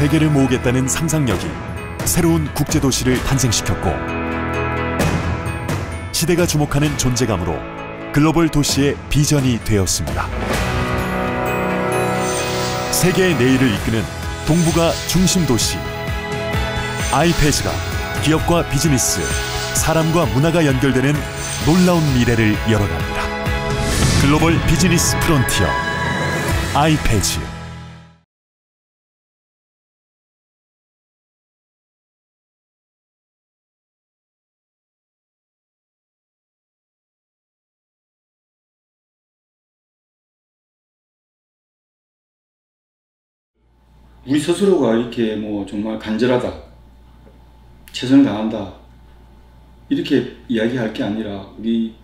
세계를 모으겠다는 상상력이 새로운 국제도시를 탄생시켰고 시대가 주목하는 존재감으로 글로벌 도시의 비전이 되었습니다. 세계의 내일을 이끄는 동북아 중심 도시 IFEZ가 기업과 비즈니스, 사람과 문화가 연결되는 놀라운 미래를 열어갑니다. Global Business Frontier 아이패즈 우리 스스로가 이렇게 뭐 정말 간절하다, 최선을 다한다, 이렇게 이야기할 게 아니라 우리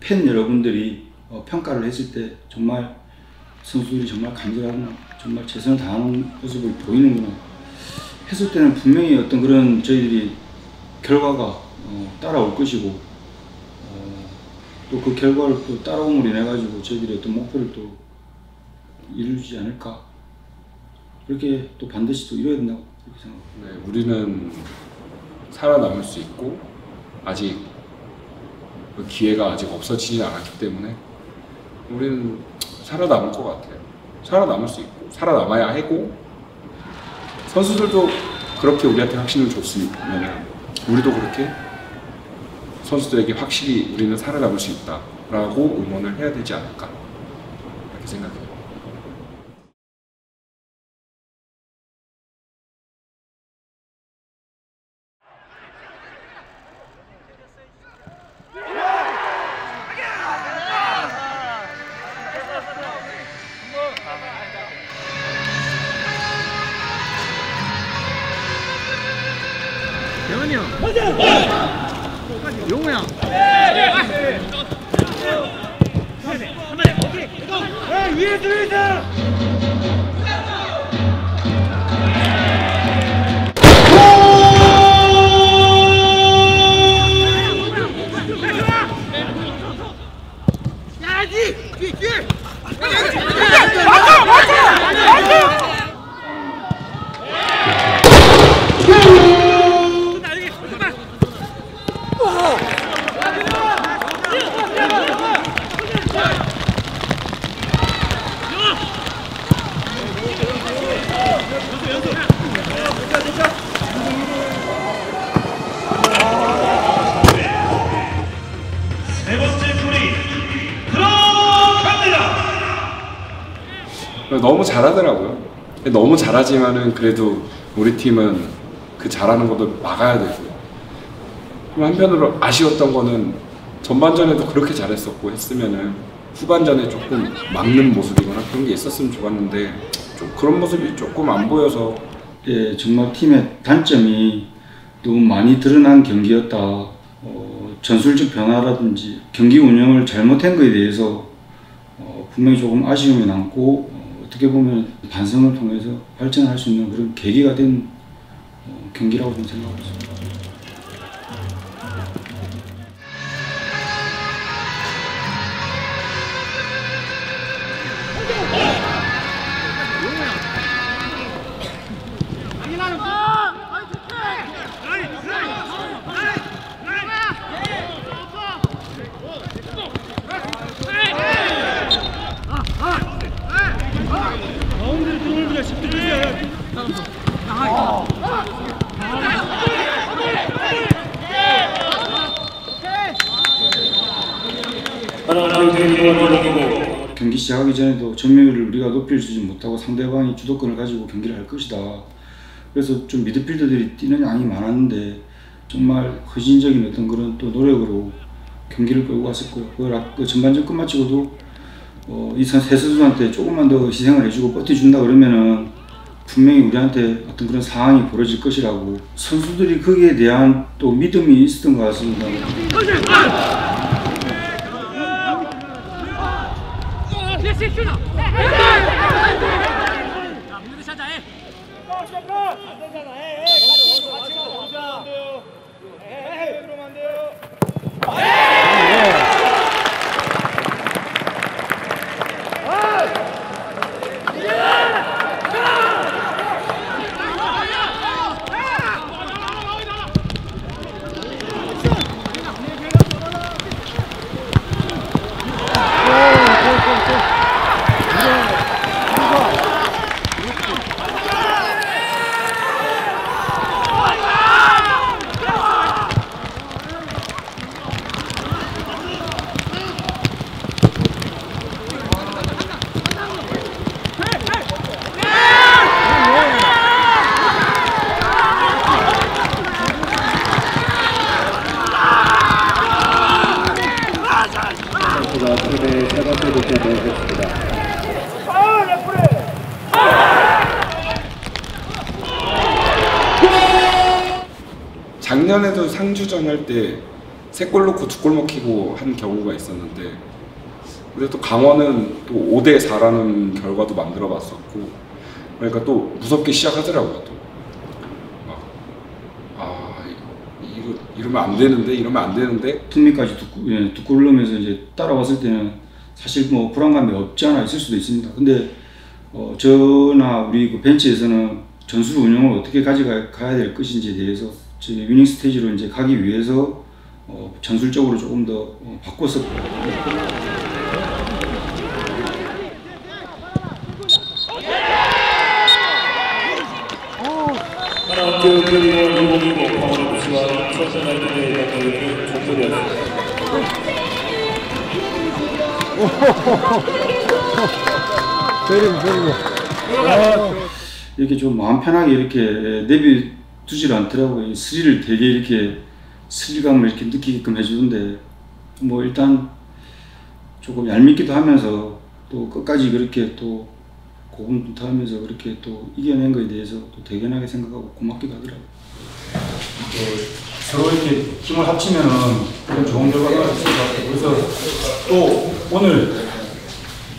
팬 여러분들이 어, 평가를 했을 때 정말 선수들이 정말 간절하구나, 정말 최선을 다하는 모습을 보이는구나 했을 때는 분명히 어떤 그런 저희들이 결과가 어, 따라올 것이고 어, 또그 결과를 또 따라옴으로 인해 가지고 저희들이 어떤 목표를 또 이루지 않을까 그렇게 또 반드시 또 이뤄야 된다고 그렇게 생각합니다. 네, 우리는 살아남을 수 있고 아직 그 기회가 아직 없어지지 않았기 때문에 우리는 살아남을 것 같아요. 살아남을 수 있고 살아남아야 하고 선수들도 그렇게 우리한테 확신을 줬으면 우리도 그렇게 선수들에게 확실히 우리는 살아남을 수 있다라고 응원을 해야 되지 않을까 이렇게 생각해요. 용우 형. 위에서 위에서. 잘하더라고요. 너무 잘하지만은 그래도 우리 팀은 그 잘하는 것도 막아야 되고요. 그럼 한편으로 아쉬웠던 거는 전반전에도 그렇게 잘했었고 했으면은 후반전에 조금 막는 모습이거나 그런 게 있었으면 좋았는데 좀 그런 모습이 조금 안 보여서 예, 정말 팀의 단점이 너무 많이 드러난 경기였다. 어, 전술적 변화라든지 경기 운영을 잘못한 것에 대해서 어, 분명히 조금 아쉬움이 남고 어, 떻게 보면 반성을 통해서 발전할 수 있는 그런 계기가 된 어, 경기라고 저는 생각하고 있습니다. 시작하기 전에도 점유율을 우리가 높여주지 못하고 상대방이 주도권을 가지고 경기를 할 것이다. 그래서 좀 미드필더들이 뛰는 양이 많았는데 정말 헌신적인 어떤 그런 또 노력으로 경기를 끌고 왔었고요. 그, 라- 그 전반전 끝마치고도 어, 이세 선수한테 조금만 더 희생을 해주고 버텨준다 그러면은 분명히 우리한테 어떤 그런 상황이 벌어질 것이라고 선수들이 거기에 대한 또 믿음이 있었던 것 같습니다. 안 되잖아. 에이, 에이. 같이 가자. 같이 가자. 안 돼요. 에이, 에이. 안 돼요. 작년에도 상주전 할 때 세 골 넣고 두 골 먹히고 한 경우가 있었는데 근데 또 강원은 또 5대 4라는 결과도 만들어 봤었고 그러니까 또 무섭게 시작하더라고요 또. 막, 아 이- 이거 이러면 안 되는데 이러면 안 되는데 승리까지 두, 골- 예, 두골 넣으면서 이제 따라왔을 때는 사실 뭐 불안감이 없지 않아 있을 수도 있습니다. 근데 어, 저나 우리 그 벤치에서는 전술 운영을 어떻게 가져가야 될 것인지에 대해서 저희 위닝 스테이지로 이제 가기 위해서 어, 전술적으로 조금 더 어, 바꿔서 하나원교 그리고 2020 강원 FC와 천천나이트의 경기는 종료되었습니다. 이렇게 좀 마음 편하게 이렇게 내비 두질 않더라고요. 이 스릴을 되게 이렇게 스릴감을 이렇게 느끼게끔 해주는데 뭐 일단 조금 얄밉기도 하면서 또 끝까지 그렇게 또 고군분투하면서 그렇게 또 이겨낸 거에 대해서 또 대견하게 생각하고 고맙기도 하더라고요. 서로 이렇게 힘을 합치면은 그런 좋은 결과가 있을 것 같아요. 그래서 또 오늘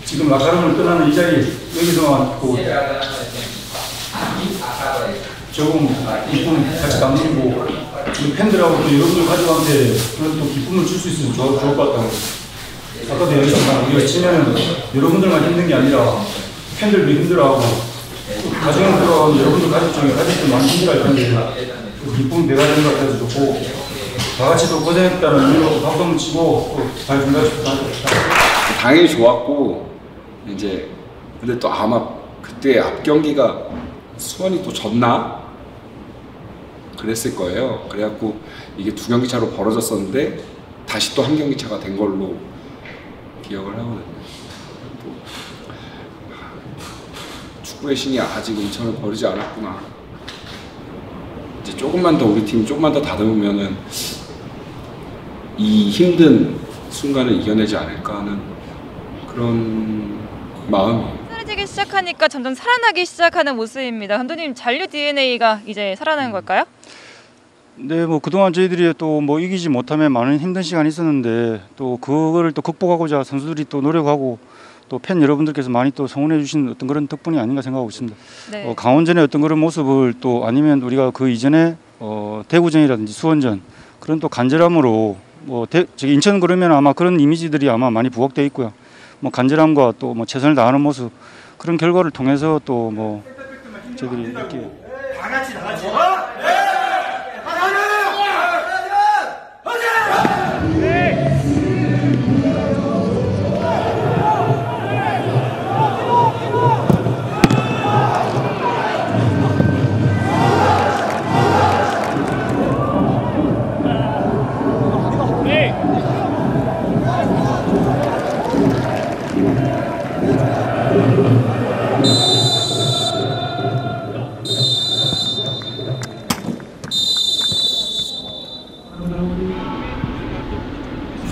지금 라카르를 떠나는 이 자리 여기서 또 조금 기쁨 같이 나누고 우리 팬들하고 또 여러분들 가족한테 그런 또 기쁨을 줄 수 있으면 좋을, 좋을 것 같다고. 아까도 얘기했지만 우리가 치면은 여러분들만 힘든 게 아니라 팬들도 힘들어하고 또 가정에 들어가면 여러분들 가족 중에 가족들 많이 힘들어할 텐데 또 기쁨 배가 되는 것 같아서 좋고 다 같이 또 고생했다는 의미로 박수 치고 또잘 준비하고 싶다. 당연히 좋았고 이제 근데 또 아마 그때 앞 경기가 수원이 또 졌나 그랬을 거예요. 그래갖고 이게 두 경기 차로 벌어졌었는데 다시 또 한 경기 차가 된 걸로 기억을 하거든요. 축구의 신이 아직 인천을 버리지 않았구나. 이제 조금만 더 우리 팀 조금만 더 다듬으면은 이 힘든 순간을 이겨내지 않을까 하는 그런. 살아지기 시작하니까 점점 살아나기 시작하는 모습입니다. 감독님 잔류 DNA가 이제 살아나는 걸까요? 네, 뭐 그동안 저희들이 또 뭐 이기지 못하면 많은 힘든 시간이 있었는데 또 그거를 또 극복하고자 선수들이 또 노력하고 또 팬 여러분들께서 많이 또 성원해 주신 어떤 그런 덕분이 아닌가 생각하고 있습니다. 네. 어, 강원전의 어떤 그런 모습을 또 아니면 우리가 그 이전에 어, 대구전이라든지 수원전 그런 또 간절함으로 뭐 대, 저기 인천 그러면 아마 그런 이미지들이 아마 많이 부각돼 있고요. 뭐 간절함과 또 뭐 최선을 다하는 모습 그런 결과를 통해서 또 뭐 저희들이 이렇게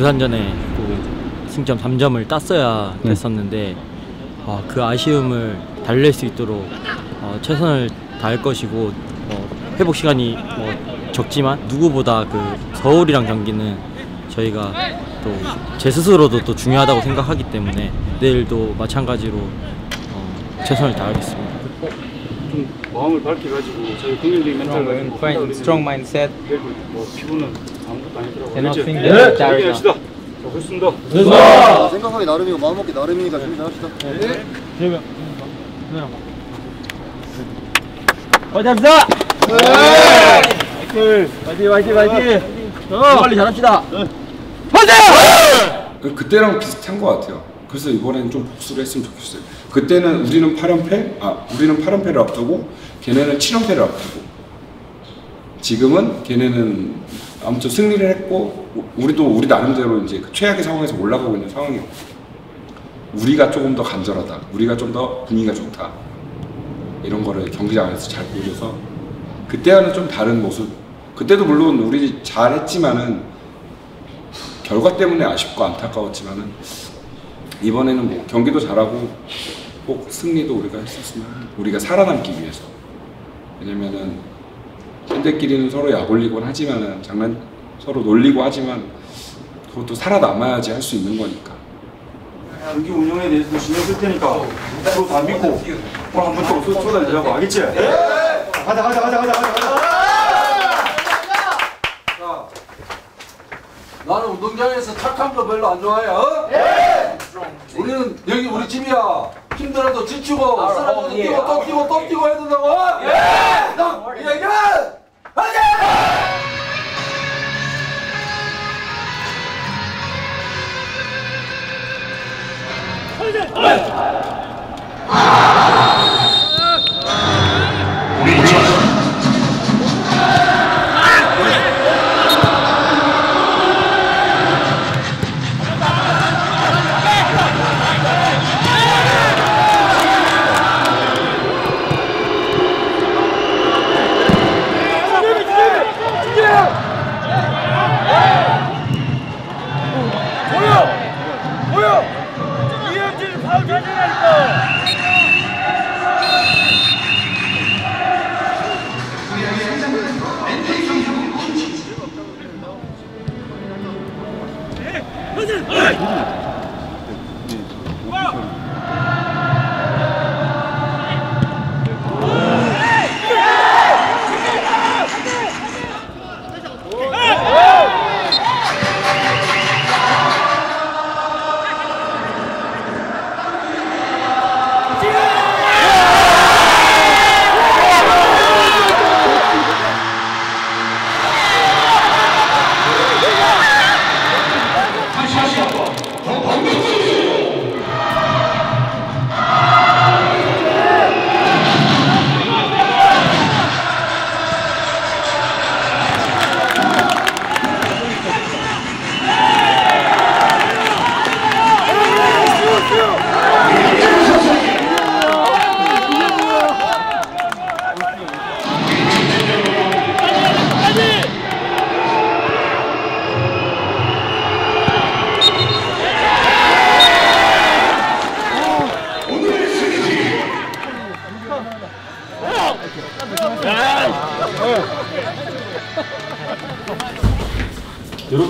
부산전에 그 승점 3점을 땄어야 됐었는데 어, 그 아쉬움을 달랠 수 있도록 어, 최선을 다할 것이고 어, 회복 시간이 뭐 적지만 누구보다 그 서울이랑 경기는 저희가 또 제 스스로도 또 중요하다고 생각하기 때문에 내일도 마찬가지로 어, 최선을 다하겠습니다. 좀 마음을 밝게 가지고 저희 국민들이 멘탈 가지고 strong mindset. 뭐 피부는 아무것도 그렇죠? think 네, 네. 합시다. 자, 고맙습니다. 생각하기 나름이고 마음 먹기 나름이니까 준비 잘합시다. 빨리 잘합시다. 그- 그때랑 비슷한 것 같아요. 그래서 이번에는 좀 복수를 했으면 좋겠어요. 그때는 우리는 8연패, 아 우리는 8연패를 앞두고 걔네는 7연패를 앞두고 지금은 걔네는 아무튼 승리를 했고 우- 우리도 우리 나름대로 이제 그 최악의 상황에서 올라가고 있는 상황이고 우리가 조금 더 간절하다, 우리가 좀 더 분위기가 좋다. 이런 거를 경기장에서 잘 보여줘서 그때와는 좀 다른 모습. 그때도 물론 우리 잘했지만은 결과 때문에 아쉽고 안타까웠지만은 이번에는 뭐 경기도 잘하고 꼭 승리도 우리가 했었으면 우리가 살아남기 위해서. 왜냐면은 팬들끼리는 서로 약올리곤 하지만은 장난 서로 놀리고 하지만 그것도 살아남아야지 할 수 있는 거니까. 경기 운영에 대해서 신경 쓸 테니까 서로 다 믿고 오늘 한번 또 쏟- 쏟아내자고 알겠지? 가자 가자 가자 가자 가자 나는 운동장에서 착한 거 별로 안 좋아해. 어? 우리는 여기 우리 집이야. 힘들어도 지치고 쓰러져도 뛰고 또 뛰고 또 뛰고 해야 된다고. 예. 너 얘기해. 보여!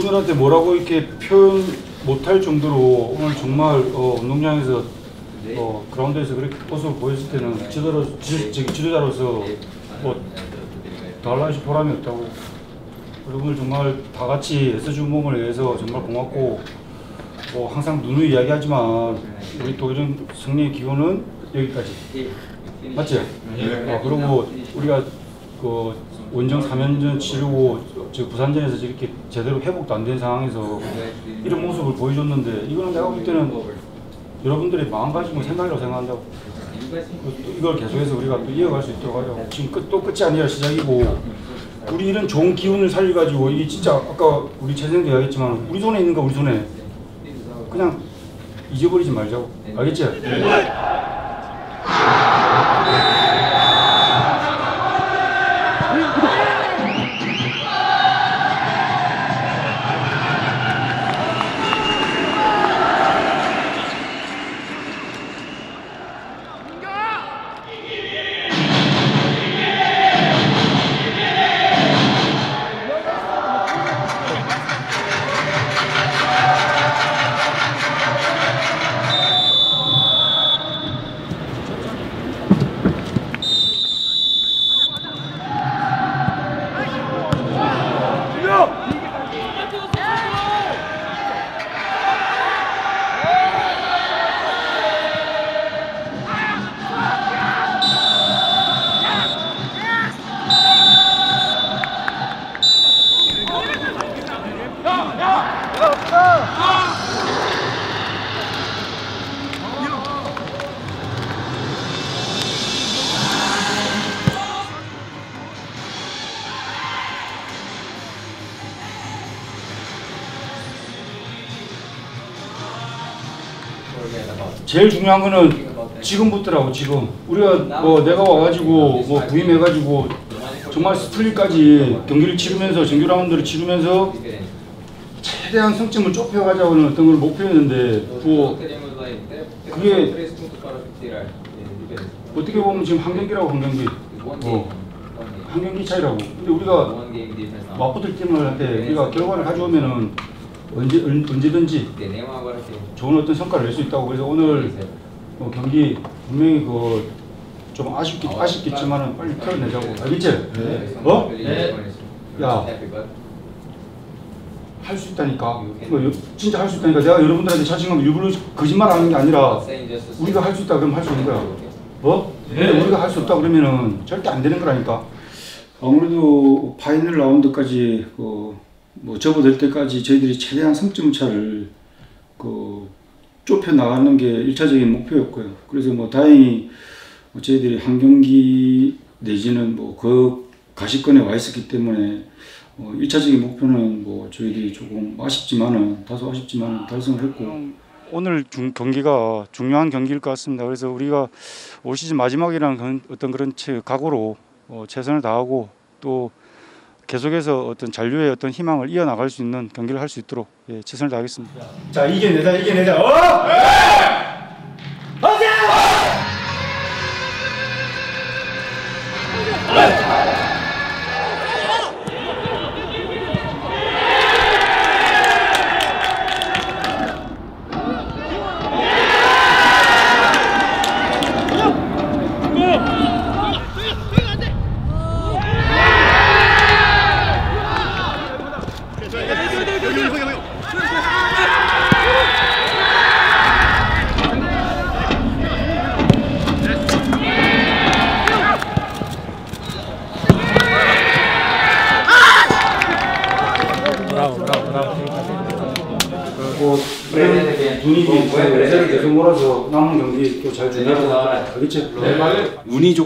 여러분들한테 뭐라고 이렇게 표현 못할 정도로 오늘 정말 어, 운동장에서 어, 그라운드에서 그렇게 모습을 보였을 때는 지도로, 지, 저기 지도자로서 뭐 달라시 보람이 없다고. 여러분들 정말 다 같이 애써준 몸을 위해서 정말 고맙고 뭐 항상 누누이 이야기하지만 우리 또 이런 승리의 기원은 여기까지. 맞지? 어, 그리고 우리가 그 원정 3연전 치르고 저 부산전에서 이렇게 제대로 회복도 안 된 상황에서 이런 모습을 보여줬는데 이거는 내가 볼 때는 여러분들의 마음가짐을 생각이라고 생각한다고. 이걸 계속해서 우리가 또 이어갈 수 있도록 하자고. 지금 끝, 또 끝이 아니라 시작이고 우리 이런 좋은 기운을 살려가지고 이게 진짜 아까 우리 최생도 이야기했지만 우리 손에 있는 거 우리 손에. 그냥 잊어버리지 말자고. 알겠지? 제일 중요한 거는 지금부터라고 지금 우리가 뭐 내가 와가지고 뭐 부임해가지고 정말 스플릿까지 경기를 치르면서 정규 라운드를 치르면서 최대한 승점을 좁혀가자고는 어떤 걸 목표였는데 뭐 그게 어떻게 보면 지금 한 경기라고 한 경기 어. 한 경기 차이라고. 근데 우리가 맞붙을 팀을 할 때 우리가 결과를 가져오면은 언제 언- 언제든지 좋은 어떤 성과를 낼 수 있다고. 그래서 오늘 어, 경기 분명히 그 좀 아쉽기 아쉽겠지만은 빨리 털어내자고. 알겠지? 어? 야. 할 수 있다니까. 진짜 할 수 있다니까. 내가 여러분들한테 자신감 일부러 거짓말 하는 게 아니라 우리가 할 수 있다 그러면 할 수 있는 거야. 어? 근데 우리가 할 수 없다 그러면은 절대 안 되는 거라니까. 아무래도 파이널 라운드까지 그 뭐 접어들 때까지 저희들이 최대한 성점 차를 그 좁혀 나가는 게 일차적인 목표였고요. 그래서 뭐 다행히 뭐 저희들이 한 경기 내지는 뭐 그 가시권에 와 있었기 때문에 어, 1차적인 목표는 뭐 저희들이 조금 아쉽지만은 다소 아쉽지만 달성을 했고 오늘 중, 경기가 중요한 경기일 것 같습니다. 그래서 우리가 올 시즌 마지막이라는 어떤 그런 채- 각오로 어, 최선을 다하고 또 계속해서 어떤 잔류의 어떤 희망을 이어나갈 수 있는 경기를 할 수 있도록 예, 최선을 다하겠습니다. 자 이겨내자 이겨내자. 어! 뭐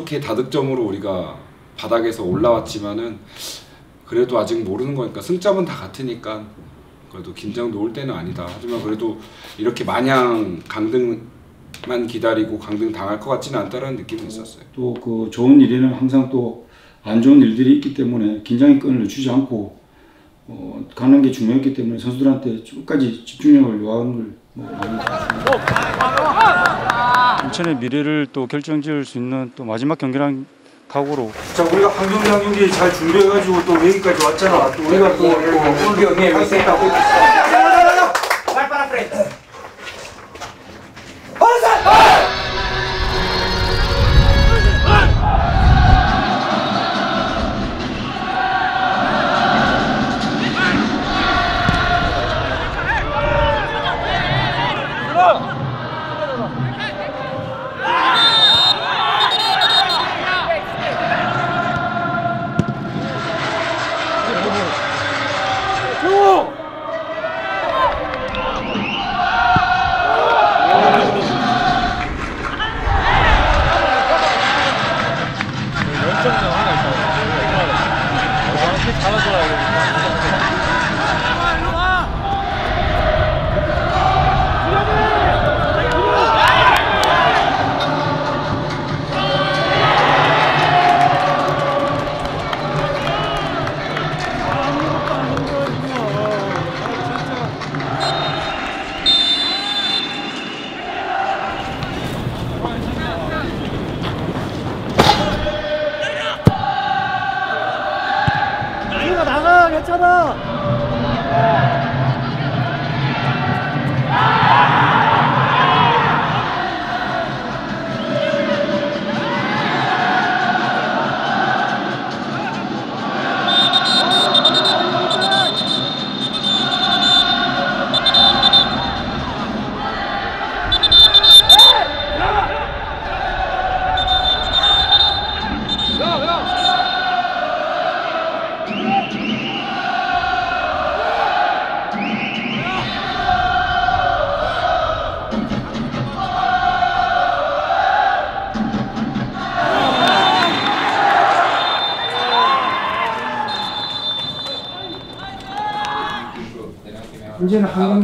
좋게 다득점으로 우리가 바닥에서 올라왔지만은 그래도 아직 모르는 거니까 승점은 다 같으니까 그래도 긴장도 올 때는 아니다. 하지만 그래도 이렇게 마냥 강등만 기다리고 강등 당할 것 같지는 않다라는 느낌은 있었어요. 또 그 좋은 일에는 항상 또 안 좋은 일들이 있기 때문에 긴장의 끈을 늦추지 않고 어, 가는 게 중요했기 때문에 선수들한테 끝까지 집중력을 요하는 봤습니다. 인천의 미래를 또 결정지을 수 있는 또 마지막 경기란 각오로. 자 우리가 한 경기 한 경기 잘 준비해가지고 또 여기까지 왔잖아. 또 우리가 또 오늘 경기에 할수 있다고. 이제는 한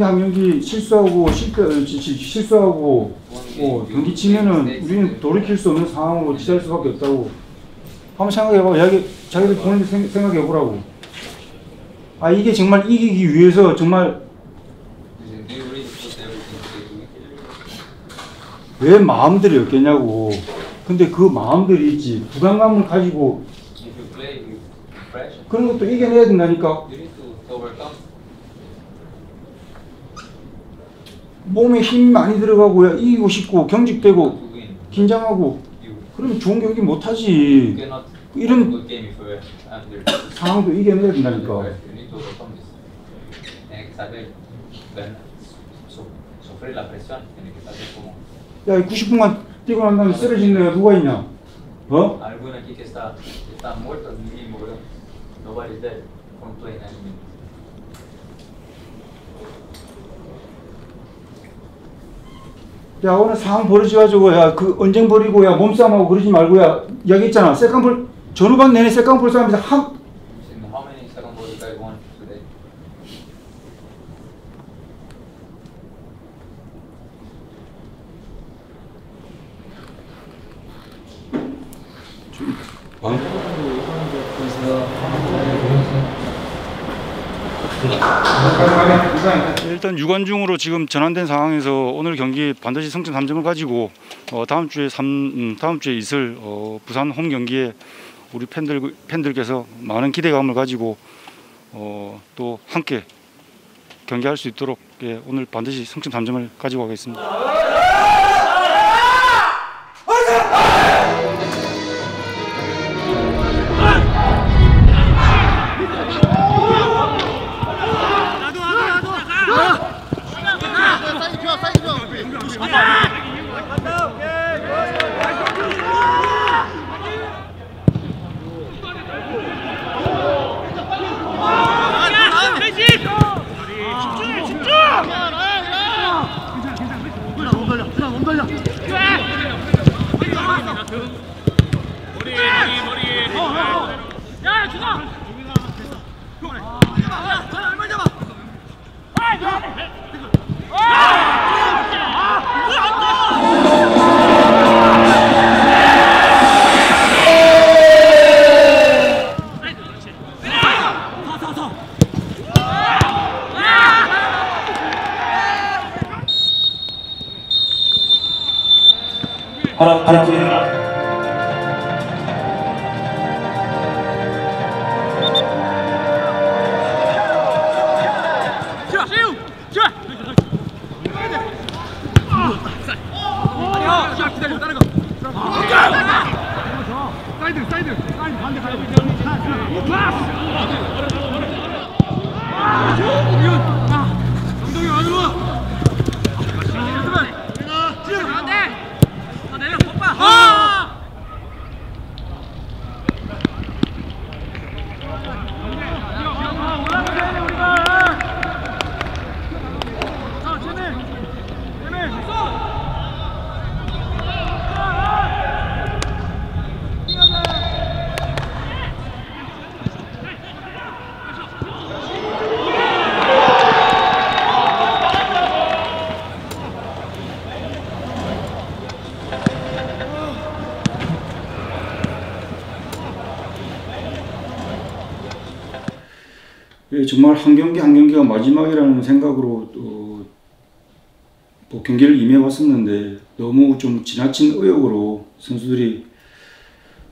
한 경기 실수하고 시- 시- 실수하고 뭐 경기 치면은 우리는 돌이킬 수 없는 상황으로 치달 수밖에 없다고. 한번 생각해봐. 자기, 자기들 생- 생각해보라고. 아 이게 정말 이기기 위해서 정말 왜 마음들이 없겠냐고. 근데 그 마음들이 있지. 부담감을 가지고 그런 것도 이겨내야 된다니까 몸에 힘 많이 들어가고 야, 이기고 싶고 경직되고 긴장하고 그러면 좋은 경기 못하지. 이런 상황도 이겨내야 된다니까. 야 90분간 뛰고 난 다음에 쓰러진 애가 누가 있냐? 어? Alguno aquí que está, está muerto. 야 오늘 상황 벌어져가지고 야그 언쟁 벌이고 야 몸싸움하고 그러지 말고 야 여기 있잖아. 세컨볼 전후반 내내 세컨볼 싸움에서 한 balls you guys won today? 일단 유관중으로 지금 전환된 상황에서 오늘 경기 반드시 승점 3점을 가지고 어, 다음 주에 3 음, 다음 주에 있을 어, 부산 홈 경기에 우리 팬들 팬들께서 많은 기대감을 가지고 어, 또 함께 경기할 수 있도록 예, 오늘 반드시 승점 3점을 가지고 가겠습니다. 정말 한 경기 한 경기가 마지막이라는 생각으로 어, 뭐 경기를 임해 왔었는데 너무 좀 지나친 의욕으로 선수들이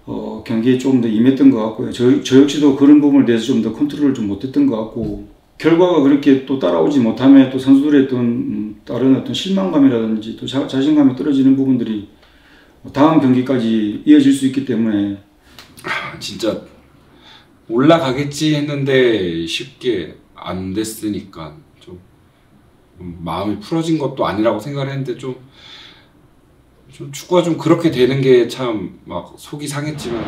어, 경기에 조금 더 임했던 것 같고요. 저, 저 역시도 그런 부분에 대해서 좀 더 컨트롤을 좀 못했던 것 같고 결과가 그렇게 또 따라오지 못하면 또 선수들의 어떤 음, 다른 어떤 실망감이라든지 또 자, 자신감이 떨어지는 부분들이 다음 경기까지 이어질 수 있기 때문에 아, 진짜 올라가겠지 했는데 쉽게 안 됐으니까 좀 마음이 풀어진 것도 아니라고 생각을 했는데 좀, 좀 축구가 좀 그렇게 되는 게 참 막 속이 상했지만.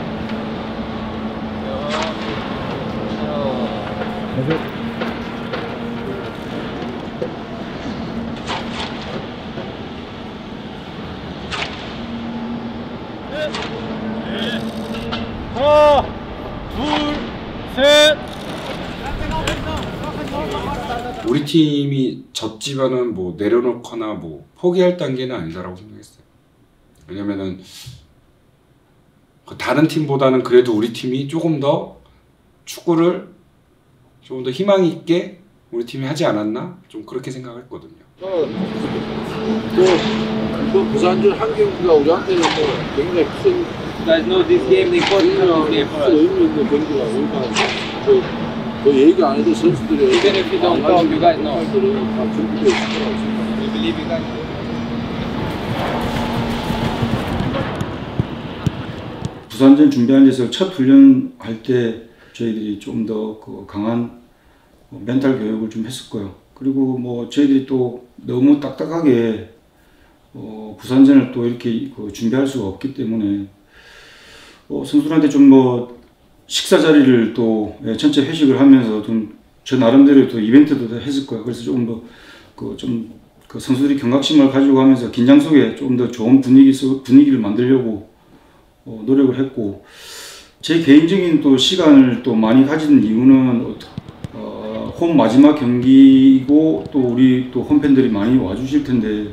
하나, 둘, 셋. 우리 팀이 졌지만은 뭐 내려놓거나 뭐 포기할 단계는 아니다라고 생각했어요. 왜냐면은 그 다른 팀보다는 그래도 우리 팀이 조금 더 축구를 조금 더 희망 있게 우리 팀이 하지 않았나 좀 그렇게 생각했거든요. 또그 부산전 한 경기가 우리한테는 뭐 굉장히 큰 guys know this game, the importance of this game for us. 의미 있는 경기가 얼마나 그, 그 얘기 안 해도 선수들이 Even if you don't talk, you guys know. 다 준비되어 있을 거라고 생각합니다. We believe you guys. 부산전 준비하는 데서 첫 훈련할 때 저희들이 좀 더 그 강한 뭐 멘탈 교육을 좀 했을 거예요. 그리고 뭐 저희들이 또 너무 딱딱하게 어 부산전을 또 이렇게 그 준비할 수가 없기 때문에 어 선수들한테 좀뭐 식사 자리를 또 예, 전체 회식을 하면서 좀저 나름대로 또 이벤트도 했을 거예요. 그래서 조금 더그좀 그 선수들이 경각심을 가지고 하면서 긴장 속에 좀 더 좋은 분위기 속 분위기를 만들려고 어, 노력을 했고 제 개인적인 또 시간을 또 많이 가진 이유는 어, 어, 홈 마지막 경기이고 또 우리 또 홈팬들이 많이 와주실 텐데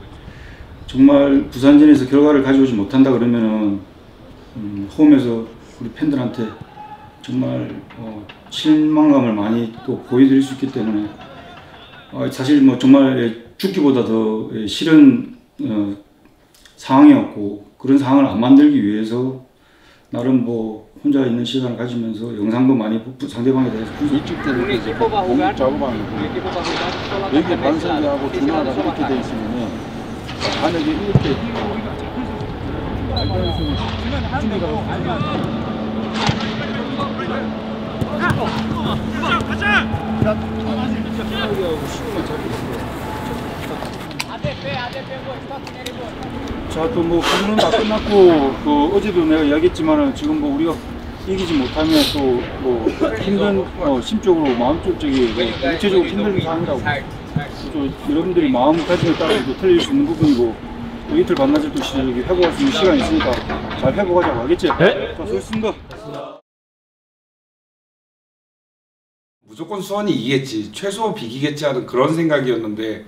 정말 부산전에서 결과를 가져오지 못한다 그러면은 음, 홈에서 우리 팬들한테 정말 어, 실망감을 많이 또 보여드릴 수 있기 때문에 어, 사실 뭐 정말 예, 죽기보다 더 예, 싫은 어, 상황이었고 그런 상황을 안 만들기 위해서 나름 뭐 혼자 있는 시간을 가지면서 영상도 많이 부- 상대방에 대해서 분석 일찍 때는 이제 공격 작업하고 여기 반석이하고 준하가 이렇게 돼 있으면은 만약에 이렇게 자, 또뭐 훈련은 다 끝났고 그 어제도 내가 이야기했지만은 지금 뭐 우리가 이기지 못하면 또 뭐 힘든 어, 심적으로 마음적 저기 뭐 육체적으로 힘든 상황이라고 또 여러분들이 마음 가짐에 따라 또 틀릴 수 있는 부분이고 또 이틀 반나절 또 시- 저기 회복할 수 있는 시간이 있으니까 잘 회복하자고 알겠지? 네. 자, 수고했습니다. 무조건 수원이 이기겠지 최소 비기겠지 하는 그런 생각이었는데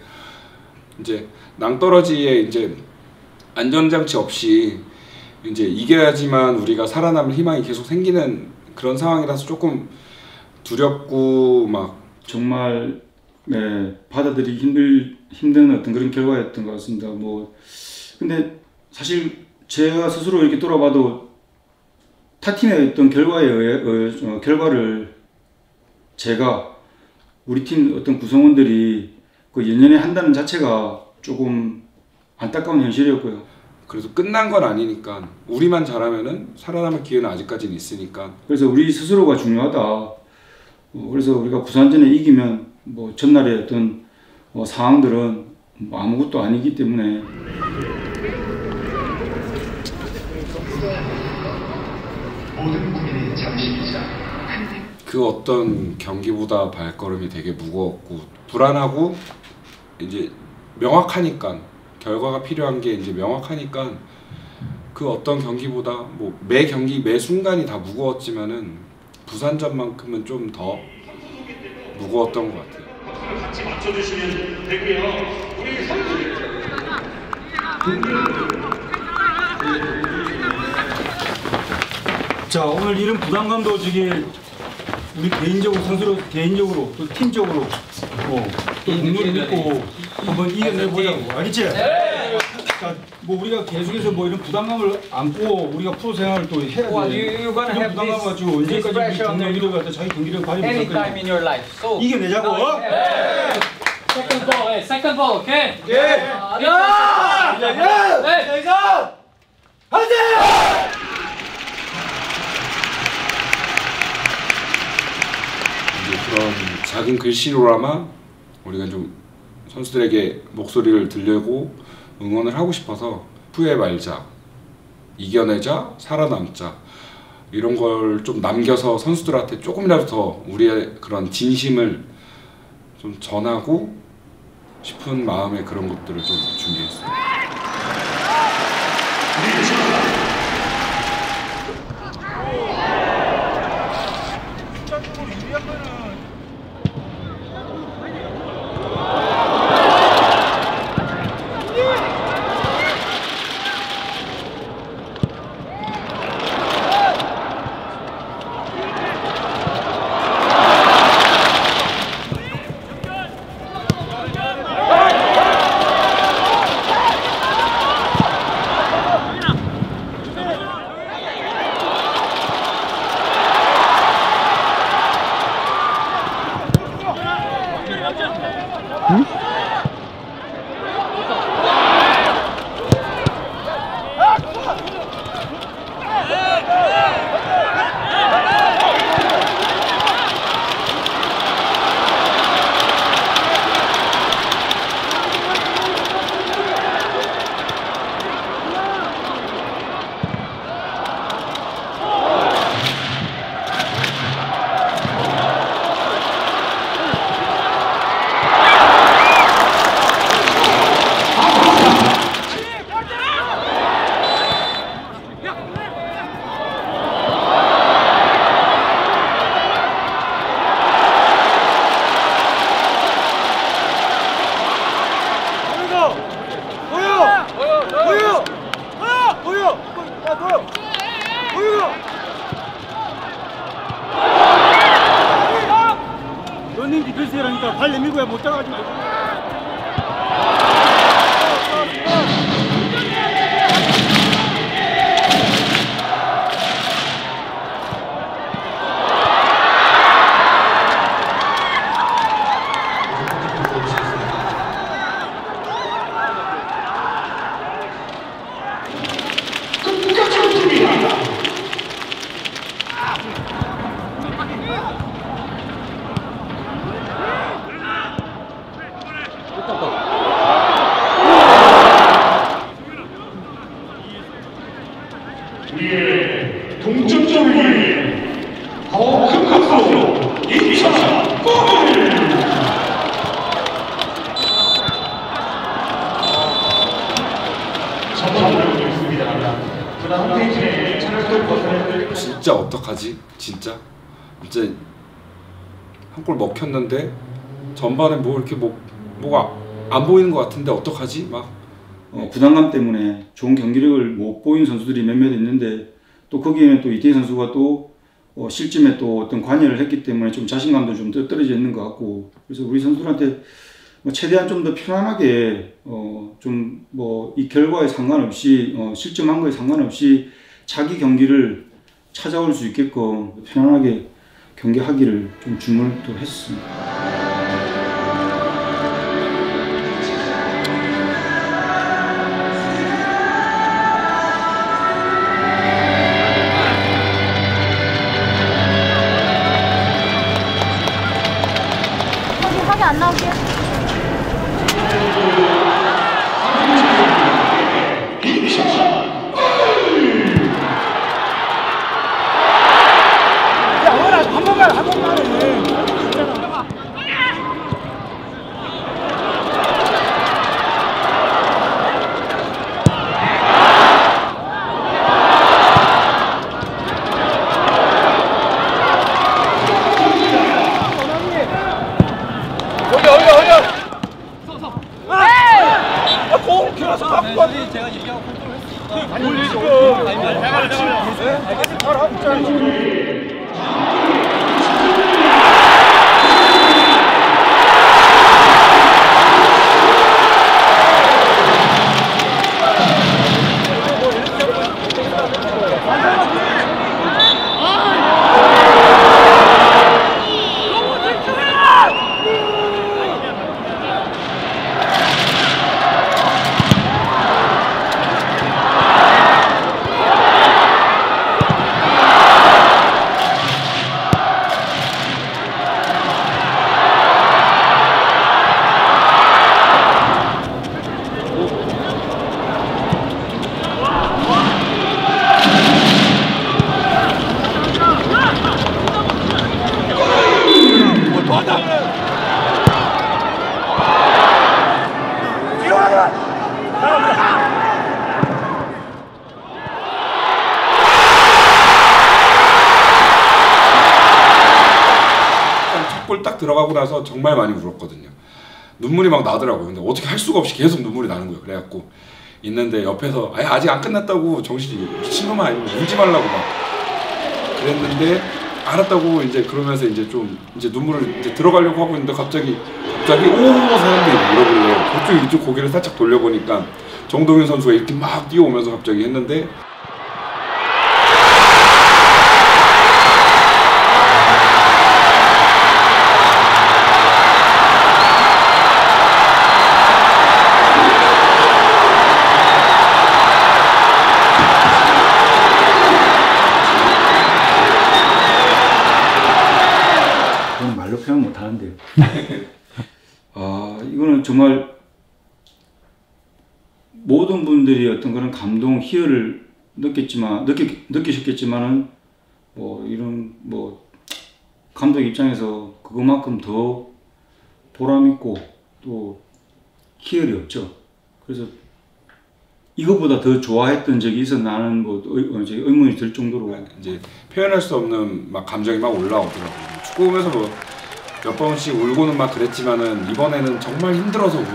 이제 낭떠러지에 이제 안전장치 없이 이제 이겨야지만 우리가 살아남을 희망이 계속 생기는 그런 상황이라서 조금 두렵고 막 정말 네, 받아들이기 힘들 힘든 어떤 그런 결과였던 것 같습니다. 뭐 근데 사실 제가 스스로 이렇게 돌아봐도 타 팀의 어떤 결과에 의해 어, 어, 결과를 제가 우리 팀 어떤 구성원들이 그 연연해 한다는 자체가 조금 안타까운 현실이었고요. 그래도 끝난 건 아니니까 우리만 잘하면은 살아남을 기회는 아직까지는 있으니까 그래서 우리 스스로가 중요하다. 어, 그래서 우리가 부산전에 이기면 뭐 전날의 어떤 어, 상황들은 뭐 아무것도 아니기 때문에 그 어떤 경기보다 발걸음이 되게 무거웠고 불안하고 이제 명확하니까 결과가 필요한 게 이제 명확하니까 그 어떤 경기보다 뭐 매 경기 매 순간이 다 무거웠지만은 부산전만큼은 좀 더 무거웠던 것 같아요. 맞춰주시면 되고요. 우리 선수 자 오늘 이런 부담감도 저기 우리 개인적으로 선수로 개인적으로 또 팀적으로 어, 또 동료를 믿고 한번 이겨내보자고 알겠지? 자, 뭐 우리가 계속해서 뭐 이런 부담감을 안고 우리가 프로 생활을 또 해야 돼. 이런 부담감 가지고 언제까지 경력이를 갖다 자기 경기를 발휘 못할 Anytime 거냐. in your life. So 이겨내자고. 어? Second ball, hey, second ball, okay? 예. 야! 야! 야! 이제 그런 작은 글씨로라마 우리가 좀 선수들에게 목소리를 들려고 응원을 하고 싶어서 후회 말자, 이겨내자, 살아남자 이런 걸 좀 남겨서 선수들한테 조금이라도 더 우리의 그런 진심을 좀 전하고 싶은 마음의 그런 것들을 좀 준비했어요. 우리의 동점점을 위해 더큰 박수로 2차 골을 전반으로 있습니다. 그다음 홈페이지에 찬양도 버튼을 진짜 어떡하지? 진짜? 진짜 한 골 먹혔는데 전반에 뭐 이렇게 뭐 뭐가 안 보이는 것 같은데 어떡하지? 막 어, 부담감 때문에 좋은 경기력을 못 보인 선수들이 몇몇 있는데 또 거기에는 또 이태희 선수가 또 어, 실점에 또 어떤 관여를 했기 때문에 좀 자신감도 좀 떨- 떨어져 있는 것 같고 그래서 우리 선수들한테 뭐 최대한 좀 더 편안하게 어, 좀 뭐 이 결과에 상관없이 어, 실점한 거에 상관없이 자기 경기를 찾아올 수 있게끔 편안하게 경기하기를 좀 주문을 또 했습니다. 나서 정말 많이 울었거든요. 눈물이 막 나더라고요. 근데 어떻게 할 수가 없이 계속 눈물이 나는 거예요. 그래갖고 있는데 옆에서 아예 아직 안 끝났다고 정신이 미친놈아 아니면 울지 말라고 막 그랬는데 알았다고 이제 그러면서 이제 좀 이제 눈물을 이제 들어가려고 하고 있는데 갑자기 갑자기 오 사람들이 물어보래요. 그쪽 이쪽 고개를 살짝 돌려보니까 정동현 선수가 이렇게 막 뛰어오면서 갑자기 했는데 어떤 그런 감동, 희열을 느꼈지만, 느끼, 느끼셨겠지만은, 뭐, 이런, 뭐, 감독 입장에서 그것만큼 더 보람있고, 또, 희열이 없죠. 그래서 이것보다 더 좋아했던 적이 있어 나는 뭐 의, 어, 이제 의문이 들 정도로 이제 표현할 수 없는 막 감정이 막 올라오더라고요. 축구 보면서 뭐 몇 번씩 울고는 막 그랬지만은 이번에는 정말 힘들어서 울,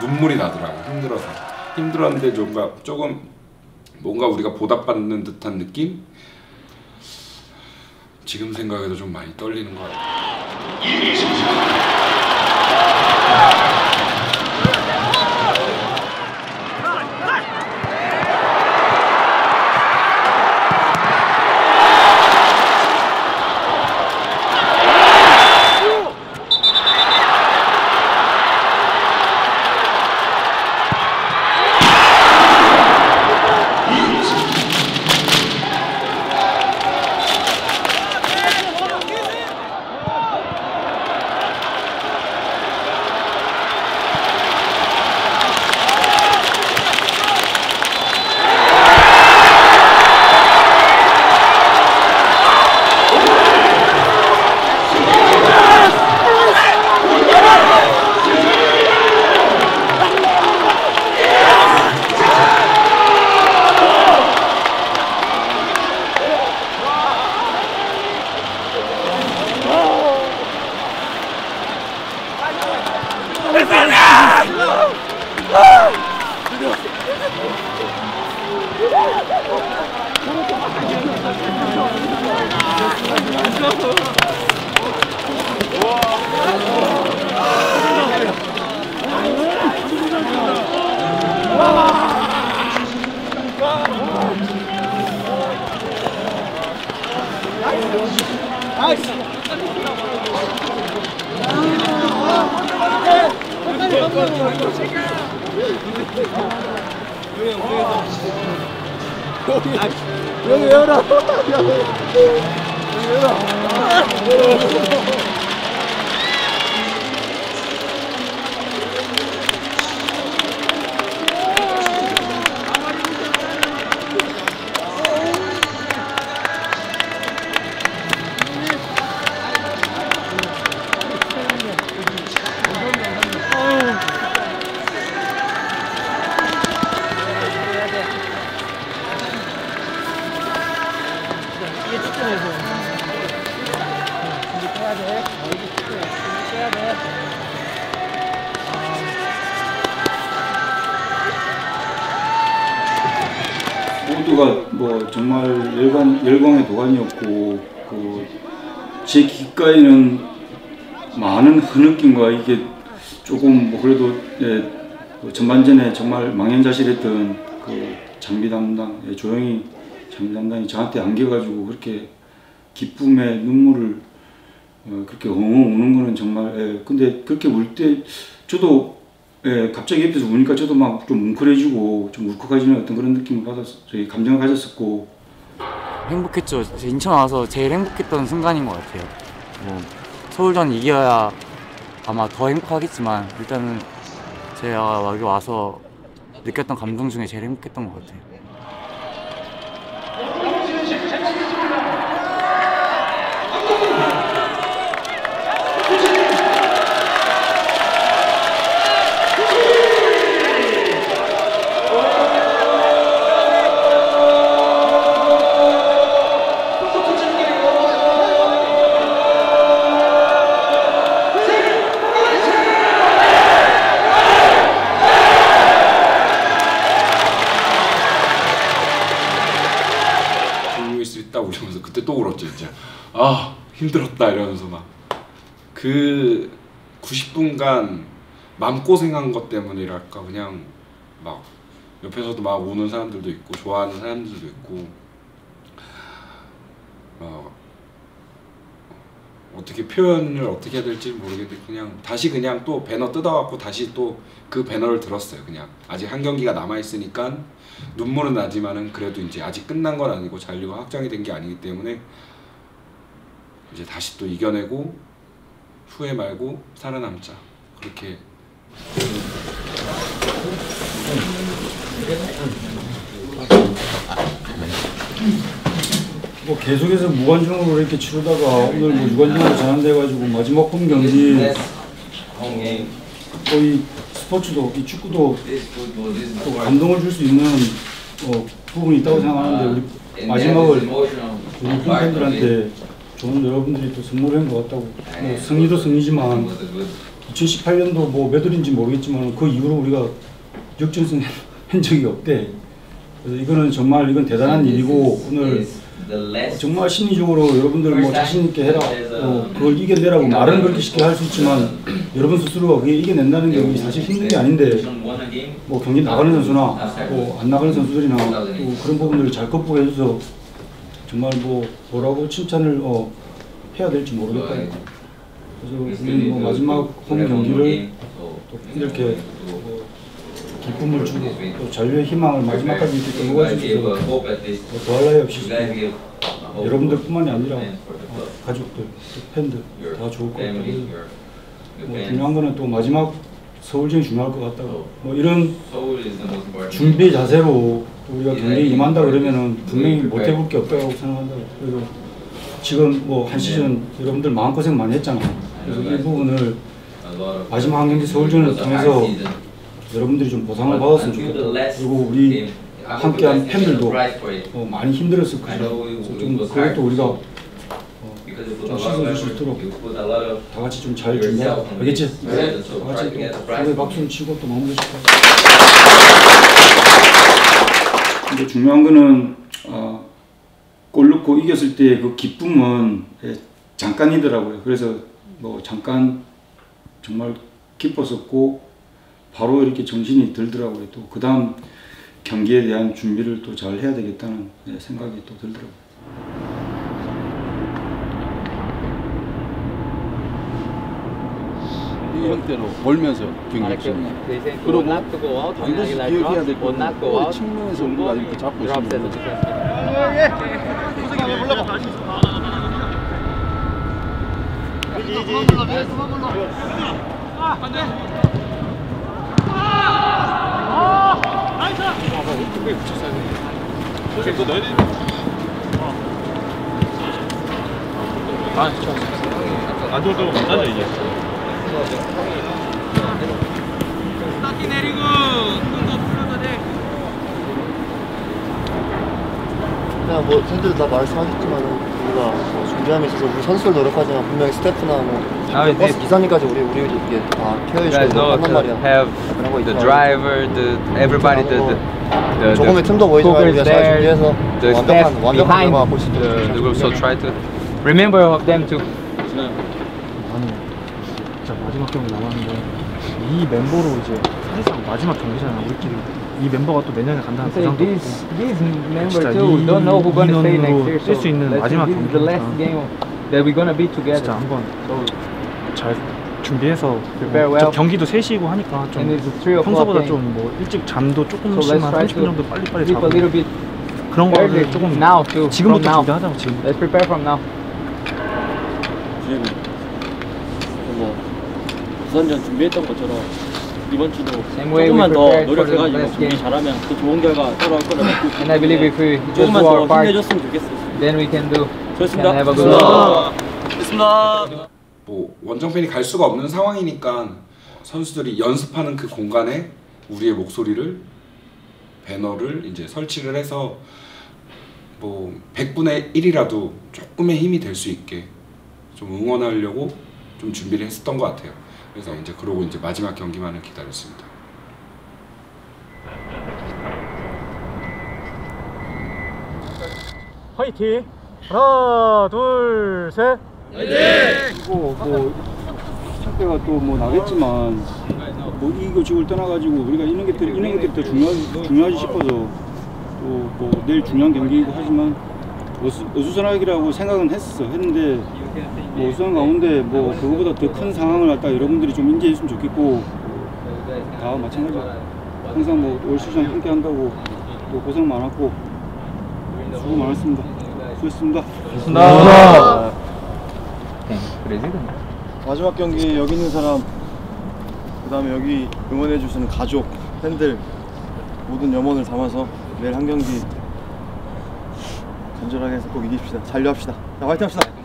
눈물이 나더라고요. 힘들어서 힘들었는데 뭔가 조금 뭔가 우리가 보답받는 듯한 느낌? 지금 생각해도 좀 많이 떨리는 것 같아요. 여기 열어. 여기 열어. 모두가 뭐 그래도 예, 그 전반전에 정말 망연자실했던 그 장비 담당 예, 조용히 장비 담당이 저한테 안겨가지고 그렇게 기쁨의 눈물을 어, 그렇게 엉엉 우는 거는 정말 예, 근데 그렇게 울 때 저도 예, 갑자기 옆에서 우니까 저도 막 좀 뭉클해지고 좀 울컥해지는 어떤 그런 느낌을 받았, 저희 감정을 가졌었고 행복했죠. 저 인천 와서 제일 행복했던 순간인 것 같아요. 뭐 서울전 이겨야 아마 더 행복하겠지만 일단은 제가 여기 와서 느꼈던 감동 중에 제일 행복했던 것 같아요. 힘들었다 이러면서 막 그 90분간 마음고생한 것 때문이랄까 그냥 막 옆에서도 막 우는 사람들도 있고 좋아하는 사람들도 있고 어, 어떻게 표현을 어떻게 해야 될지 모르겠는데 그냥 다시 그냥 또 배너 뜯어갖고 다시 또 그 배너를 들었어요. 그냥 아직 한 경기가 남아있으니까 눈물은 나지만은 그래도 이제 아직 끝난 건 아니고 잔류가 확정이 된 게 아니기 때문에 이제 다시 또 이겨내고 후회 말고 살아남자. 그렇게. 뭐 계속해서 무관중으로 이렇게 치르다가 오늘 뭐 유관중으로 전환돼가지고 마지막 홈 경기. 또이 스포츠도 이 축구도 또 감동을 줄 수 있는 어, 부분이 있다고 생각하는데 우리 마지막을 우리 팬들한테 좋은 여러분들이 또 선물한 것 같다고. 뭐 승리도 승리지만 2018년도 뭐 몇 월인지 모르겠지만 그 이후로 우리가 역전승 한 적이 없대. 그래서 이거는 정말 이건 대단한 일이고 오늘 정말 심리적으로 여러분들 뭐 자신 있게 해라, 어, 그걸 이겨내라고 말은 그렇게 쉽게 할 수 있지만 여러분 스스로가 그게 이겨낸다는 게 사실 힘든 게 아닌데 뭐 경기 나가는 선수나 또안 나가는 선수들이나 또 그런 부분들을 잘 극복해줘서 정말 뭐 뭐라고 칭찬을 어, 해야 될지 모르겠다. 그래서 우리 뭐 마지막 홈 경기를 또 이렇게 뭐 기쁨을 주고 또 잔류의 희망을 마지막까지 이렇게 갈수 있어서 뭐 더할 나위 없이 여러분들뿐만이 아니라 어, 가족들, 또 팬들 다 좋을 것 같아요. 뭐 중요한 거는 또 마지막 서울전이 중요할 것 같다고. 뭐 이런 준비 자세로 또 우리가 경기에 임한다 그러면은 분명히 못 해볼 게 없다고 생각한다고. 그래서 지금 뭐 한 시즌 여러분들 마음고생 많이 했잖아 그래서 이 부분을 마지막 한 경기 서울전을 통해서 여러분들이 좀 보상을 받았으면 좋겠다. 그리고 우리 함께한 팬들도 어, 많이 힘들었을 거예요. 좀 그것도 우리가 어, 좀 씻어줄 수 있도록 다 같이 좀 잘 준비하고 알겠지? 다 같이 또 박수를 치고 또 마무리 짓고 근데 중요한 거는 어, 골 넣고 이겼을 때 그 기쁨은 예, 잠깐이더라고요. 그래서 뭐 잠깐 정말 기뻤었고 바로 이렇게 정신이 들더라고요. 또 그 다음 경기에 대한 준비를 또 잘 해야 되겠다는 예, 생각이 또 들더라고요. 형태로 몰면서 경기 시작합니다. 그리고 반드시 기억해야 될 것은 볼 측면에서 우리가 이렇게 잡고 있으면 안 좋을 거면 만나자 이제. 내리고 돼. 그냥 뭐 팬들 다 말씀하셨지만 우리가 뭐 준비함에 있어서 우리 선수들 노력하지만 분명히 스태프나 뭐 How is 버스 it? 기사님까지 우리 우리 이게 다 You 케어해 guys 주고 know 한단 to 말이야. have 그런 거 the 있더라고. driver, the everybody, the the, the, 조금의 틈도 보이지만 cookers 우리가 잘 there, 준비해서 the 완벽한 staff 완벽한 behind 결과 볼수 있도록 the, group. So try to remember of them too. 경기 남았는데 이 멤버로 이제 사실상 마지막 경기잖아 우리끼리 이 멤버가 또 내년에 간다는 보장도 these these member 진짜 too 이 don't know who's gonna stay next 인원으로 year. 뛸수 있는 마지막 경기니까 game that we're gonna be together. 진짜 한번 잘 준비해서 뭐 well. 경기도 3시고 하니까 좀 평소보다. 좀 뭐 일찍 잠도 조금씩만 try 30분 to 정도 빨리빨리 자고 그런 거를 조금 now too. 지금부터. 준비하자고 지금 Let's prepare from now. 뭐 부산전 준비했던 것처럼 이번 주도 Same way we 조금만 더 노력해가지고 준비. 잘하면 더 좋은 결과 따라올 거라 믿고 있기 And I believe if we just do 조금만 our 더 part, 힘내줬으면 좋겠어요. then we can do. 좋습니다. have a good one. 좋습니다. 뭐 원정팬이 갈 수가 없는 상황이니까 선수들이 연습하는 그 공간에 우리의 목소리를 배너를 이제 설치를 해서 뭐 100분의 1이라도 조금의 힘이 될 수 있게 좀 응원하려고 좀 준비를 했었던 것 같아요. 그래서 이제 그러고 이제 마지막 경기만을 기다렸습니다. 화이팅! 하나 둘셋! 그리고 뭐 상태가 또 뭐 나겠지만 뭐 이기고 지고를 떠나가지고 우리가 이런 것들이 이런 것들이 더 중요하지, 중요하지 싶어서 또뭐 내일 중요한 경기이고 하지만 어수, 어수선하기라고 생각은 했어 했는데 뭐 어수선 가운데 뭐 그거보다 더 큰 상황을 갖다 여러분들이 좀 인지했으면 좋겠고 다 마찬가지야 항상 뭐 올 시즌 함께 한다고 또 고생 많았고 수고 많았습니다. 수고했습니다. 아. President. 마지막 경기 여기 있는 사람 그 다음에 여기 응원해 주시는 가족 팬들 모든 염원을 담아서 내일 한 경기 간절하게 해서 꼭 이깁시다. 잔류합시다. 자 화이팅 합시다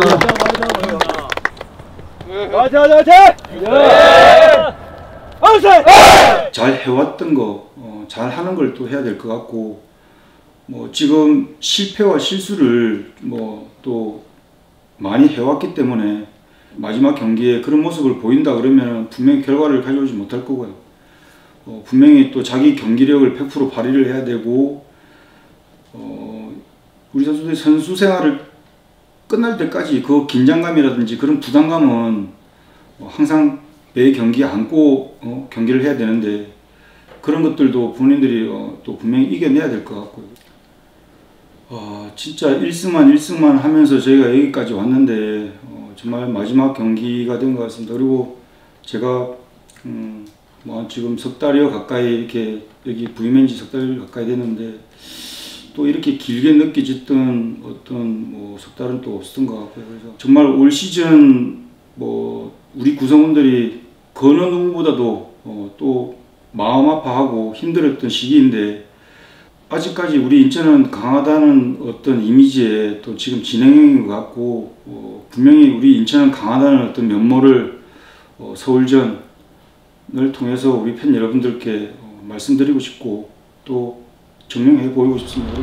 화이팅 화이팅 화이팅 잘 해왔던 거, 어, 잘 하는 걸 또 해야 될 것 같고, 뭐 지금 실패와 실수를 뭐 또 많이 해왔기 때문에 마지막 경기에 그런 모습을 보인다 그러면 분명히 결과를 가져오지 못할 거고요. 어, 분명히 또 자기 경기력을 100% 발휘를 해야 되고, 어, 우리 선수들이 선수 생활을 끝날 때까지 그 긴장감이라든지 그런 부담감은 어, 항상 매 경기에 안고 어, 경기를 해야 되는데 그런 것들도 본인들이 어, 또 분명히 이겨내야 될 것 같고요. 아 진짜 1승만 1승만 하면서 저희가 여기까지 왔는데 어, 정말 마지막 경기가 된 것 같습니다. 그리고 제가 음, 뭐 지금 석 달여 가까이 이렇게 여기 부임한 지석 달 가까이 됐는데 또 이렇게 길게 느껴졌던 어떤 뭐 석달은 또 없었던 것 같고요. 그래서 정말 올 시즌 뭐 우리 구성원들이 그 어느 누구보다도 어, 또 마음 아파하고 힘들었던 시기인데 아직까지 우리 인천은 강하다는 어떤 이미지에 또 지금 진행형인 것 같고 어, 분명히 우리 인천은 강하다는 어떤 면모를 어, 서울전을 통해서 우리 팬 여러분들께 어, 말씀드리고 싶고 또 증명해 보이고 싶습니다.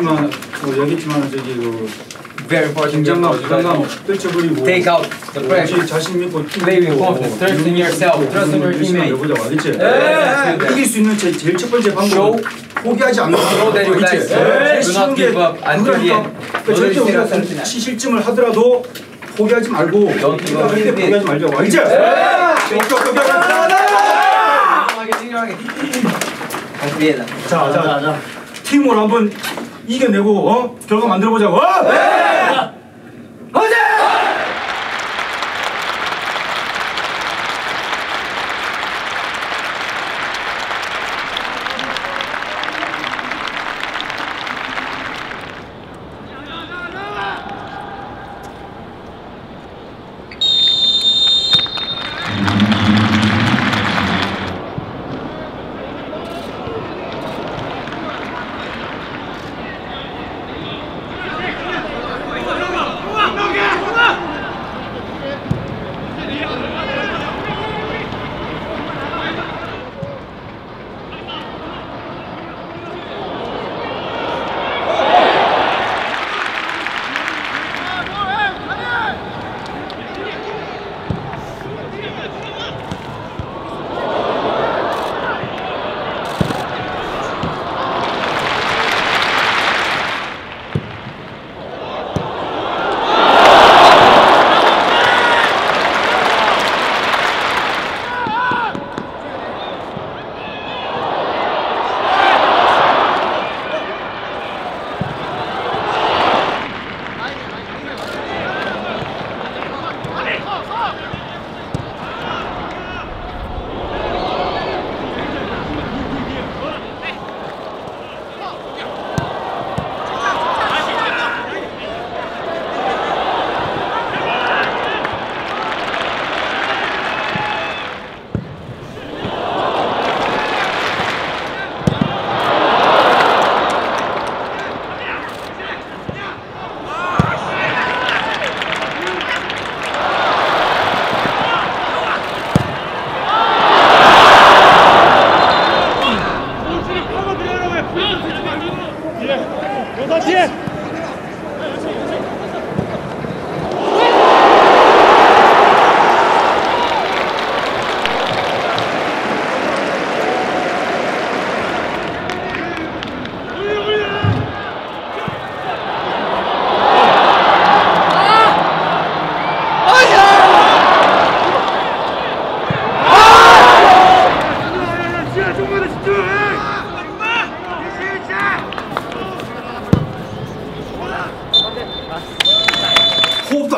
하지만 뭐 얘기했지만 저기 그 긴장감, 부담감 떨쳐버리고 Take out the pressure. 자신 믿고 Play with confidence. Trust in yourself. Trust in your teammate. 해보자, 알겠지? 네. 이길 수 있는 제, 제일 첫 번째 방법은 포기하지 않는 Show that you 알겠지? guys do 쉬운 not 게 give up until the end. 그러니까 절대 우리가 시실점을 하더라도 포기하지 말고 Don't give up. 절대 포기하지 말자고 알겠지? 자, 자, 자, 팀으로 한번 이겨내고 어? 결과 만들어 보자고. 어?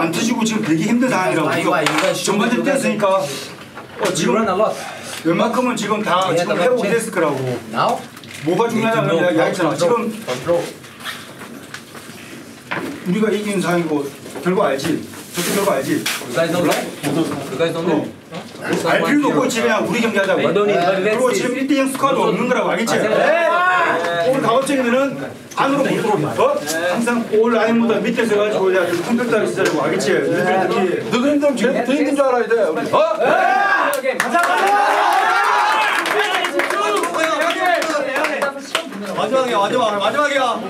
안 터지고 지금 되게 힘든 상황이라고. 전반전 뛰었으니까 어, 지금 웬만큼은 지금 다 지금 회복이 됐을 거라고. 뭐가 중요하냐면 내가 이야기했잖아. 지금 우리가 이기는 상황이고 결과 알지? 저도 결과 알지? 어. 알 필요도 없고 지금 그냥 우리 경기 하자고. 그리고 지금 1대0 스코어도 없는 거라고 알겠지? 오늘 가급적이면은 안으로 못 들어오게. 어? 항상 골 라인보다 밑에서 가지고 그냥 컴팩트하게 쓰자고 알겠지? 너희 힘들면 쟤더 힘든 줄 알아야 돼. 우리. 어? 마지막이야 마지막 마지막이야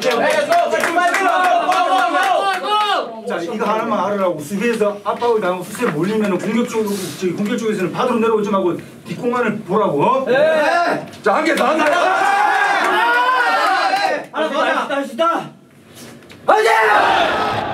자 이거 하나만 하라고 수비에서 압박을 당하고 수비에 몰리면 공격 쪽 저기 공격 쪽에서는 받으로 내려오지 말고 뒷공간을 보라고. 어? 자, 한 개 더 한다. 하나 더 하자 할수 있다. 저뭐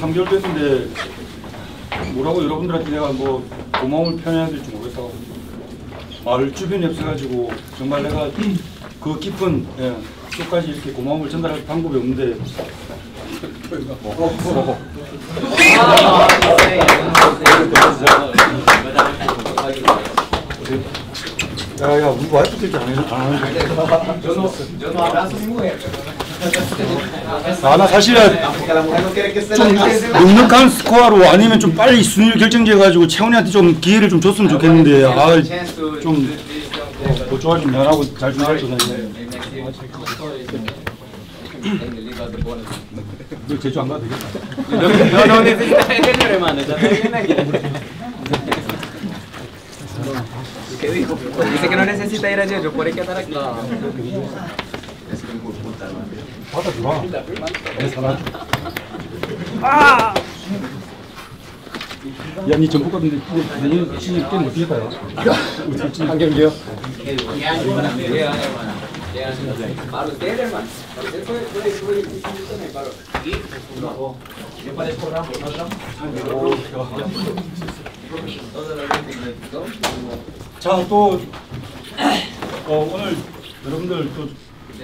한 지한 3개월 됐는데 뭐라고 여러분들한테 내가 뭐 고마움을 표현해야 될지 모르겠다고 말 주변이 없어가지고 정말 내가 그 깊은 예, 속까지 이렇게 고마움을 전달할 방법이 없는데. 야야 우리 와이프도 이렇게 안 해- 안 하는데 아 나 사실은 좀 넉넉한 스코어로 아니면 좀 빨리 순위를 결정지어가지고 채원이한테 좀 기회를 좀 줬으면 좋겠는데 아좀 뭐 좋아하지 미안하고 잘 준비할 거네 너 제주 안 가도 되겠다. Ya está bien aquí. ¿Qué dijo? Dice que no necesita ir a Jeju, por hay que estar aquí. 받아주라 내 사랑 아! 야 니 전북 갔는데 내년 시즌 게임 어떻게 가요? 한 경기요? ¿No, 자또 어, 오늘 여러분들 또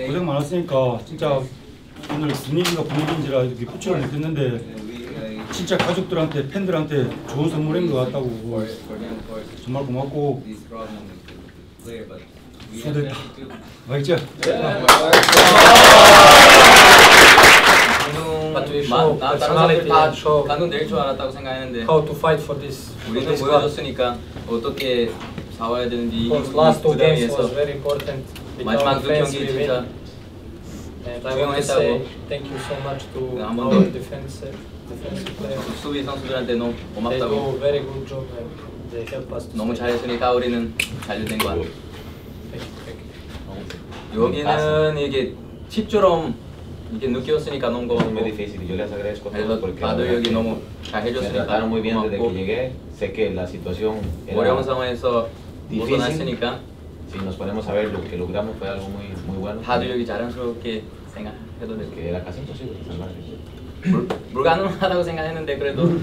고생 많았으니까 진짜 오늘 분위기가 분위기인지라 이렇게 표출을 못했는데 진짜 가족들한테 팬들한테 좋은 선물인 것 같다고 정말 고맙고 수고됐다? 마- 나 다른 사람들 다 방금 낼줄 알았다고 생각했는데 How to fight for this. 우리는. 보여줬으니까 어떻게 싸워야 되는지 Because last two 부담 games 위해서 was very important. With 마지막 두 경기 진짜 win. And I want to say thank you so much to 한 our defense, defensive players. 수비 선수들한테 너무 They 고맙다고 do very good job and they help us 너무. 잘했으니까 우리는 thank you. 여기는 이게 팁처럼 이게 느꼈으니까 너무 고맙고 muy difícil y yo les agradezco 그래서 porque verdad 여기 너무 잘 해줬으니까 trataron muy bien desde que llegué. Sé que la situación 어려운 era 상황에서 difícil. 벗어났으니까 Si nos ponemos a ver lo que logramos fue algo muy, muy bueno. 다들 여기 자랑스럽게 생각해도 될 Que era casi imposible salvar. 불, 불가능하다고 생각했는데 그래도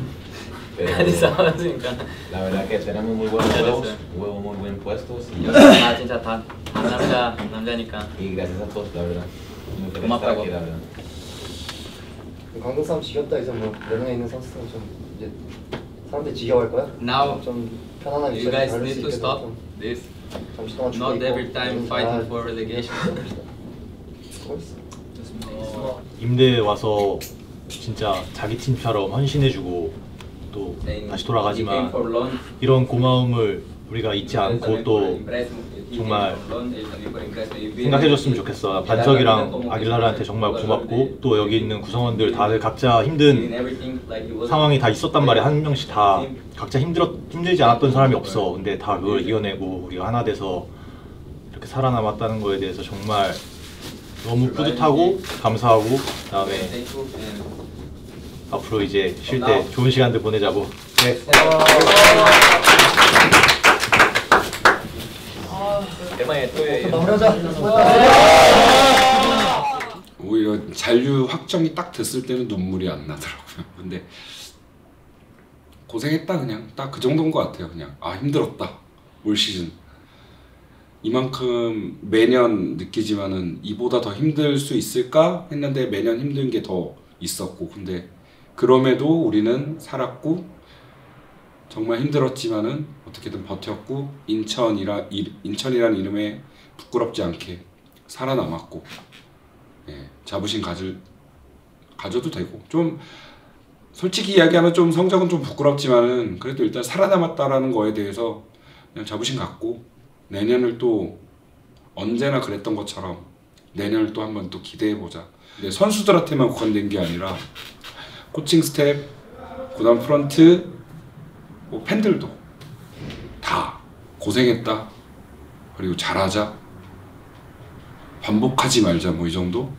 Pero 같이 싸웠으니까 la verdad que tenemos muy buenos juegos, hubo muy buen puestos y, 다 진짜 다, 다 남자 남자니까 y gracias a todos, la verdad. Muy feliz de estar 고맙다고 aquí, la verdad. 강등 싸움 지겹다 이제 뭐 내년에 있는 선수들은 좀 이제 사람들이 지겨워할 거야? Now 좀 편안하게 you guys 잘할 need 수 to 있게 stop 좀 this 잠시 동안 not 죽어 every 있고. time 좀 fighting 잘 for relegation. 임대 와서 진짜 자기 팀처럼 헌신해주고 또 다시 돌아가지만 이런 고마움을 우리가 잊지 않고 또 정말 생각해줬으면 좋겠어. 반석이랑 아길라르한테 정말 고맙고 또 여기 있는 구성원들 다들 각자 힘든 상황이 다 있었단 말이야. 한 명씩 다 각자 힘들었 힘들지 않았던 사람이 없어. 근데 다 그걸 이겨내고 우리가 하나 돼서 이렇게 살아남았다는 거에 대해서 정말 너무 뿌듯하고 감사하고 그다음에 앞으로 이제 쉴 때 좋은 시간들 보내자고. 네. 오히려 잔류 확정이 딱 됐을 때는 눈물이 안 나더라고요. 근데 고생했다 그냥. 딱 그 정도인 것 같아요. 그냥. 아 힘들었다. 올 시즌. 이만큼 매년 느끼지만은 이보다 더 힘들 수 있을까 했는데 매년 힘든 게 더 있었고. 근데 그럼에도 우리는 살았고 정말 힘들었지만은 어떻게든 버텼고 인천이라 이- 인천이라는 이름에 부끄럽지 않게 살아남았고 예, 자부심 가질 가져도 되고 좀 솔직히 이야기하면 좀 성적은 좀 부끄럽지만은 그래도 일단 살아남았다라는 거에 대해서 그냥 자부심 갖고 내년을 또 언제나 그랬던 것처럼 내년을 또 한번 또 기대해 보자. 선수들한테만 국한된 게 아니라 코칭 스텝, 구단 프런트, 뭐 팬들도 다 고생했다. 그리고 잘하자. 반복하지 말자 뭐 이 정도